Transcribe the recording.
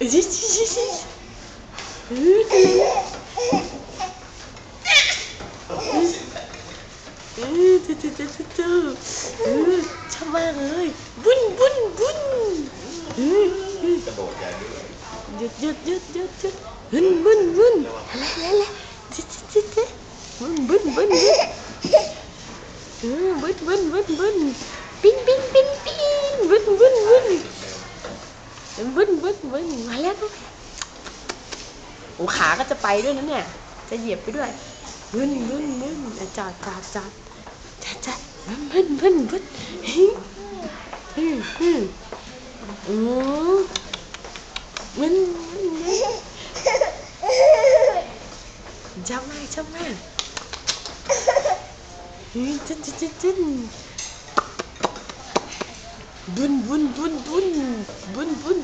เอ้ยชิชิชิชิเอ้ยเป็นไรเอ้ยเจ้าเจ้าเจ้าเจ้าเจ้าเอ้ยชอบมากเลยบุ้นบุ้นบุ้นเอ้ยเอ้ยกระโดดใหญ่ด้วยหยุดหยุดหยุดหยุดหยุดบุ้นบุ้นบุ้นอะไรอะไรจิ๊ดจิ๊ดจิ๊ดจิ๊ด บุ้นบุ้นบุ้นบุ้นเออบุ้นบุ้นบุ้นบุ้นปิ้งปิ้งปิ้งปิ้งบุ้นบุ้นบุ้นบุ้นบุ้นบุ้นมาแล้วลูกโอ้ขาก็จะไปด้วยนะเนี่ย จะเหยียบไปด้วยบุ้นบุ้นบุ้นจอดจอดจอดจอดจอดบุ้นบุ้นบุ้นฮึฮึฮึอืมมันชอบมากชอบมากเฮ้ยจิ้นจิ้นจิ้นจิ้นบุนบุนบุนบุนบุน